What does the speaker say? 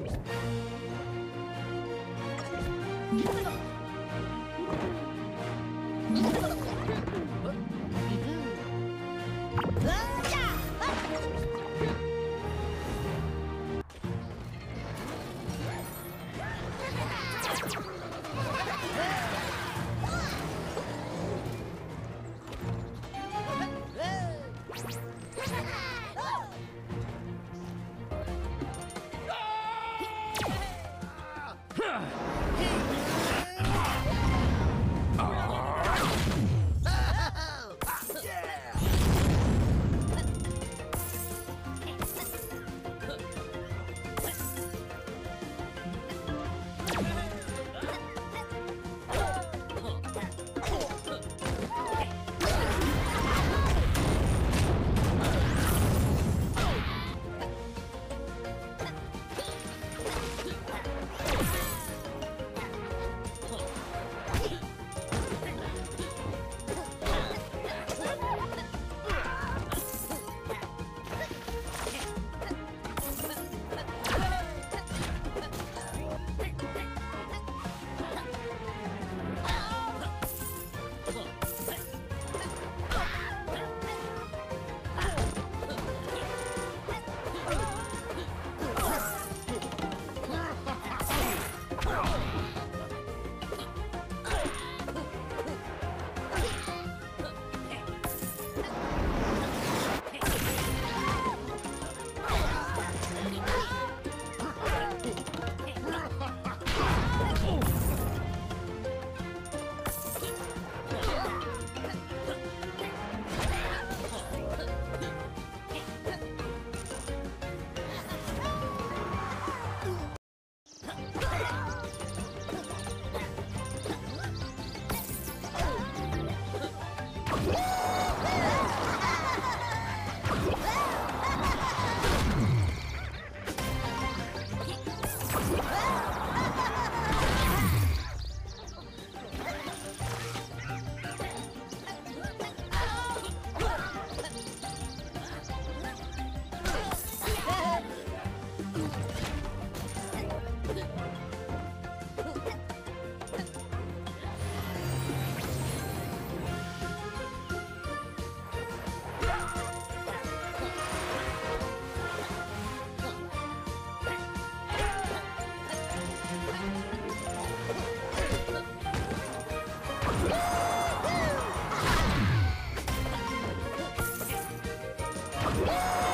うん Woo! Woo!